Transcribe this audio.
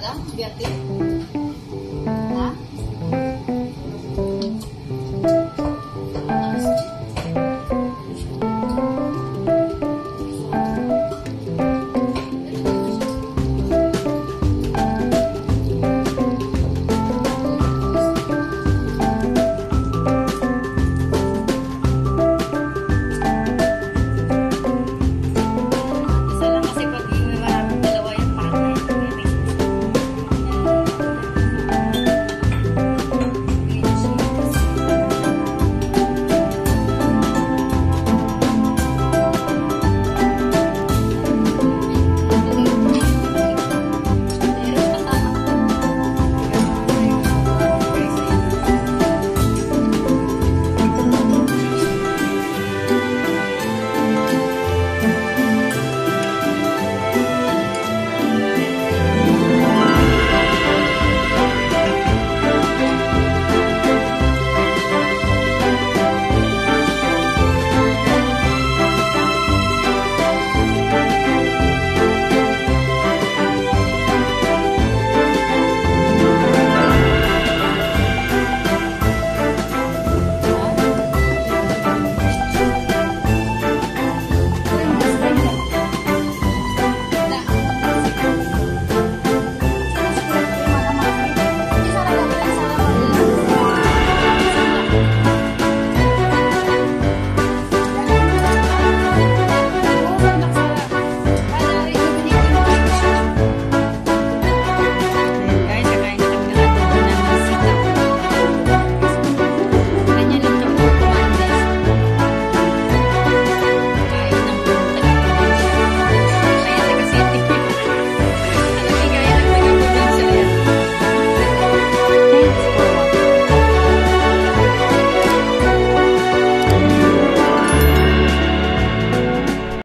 Devia ter.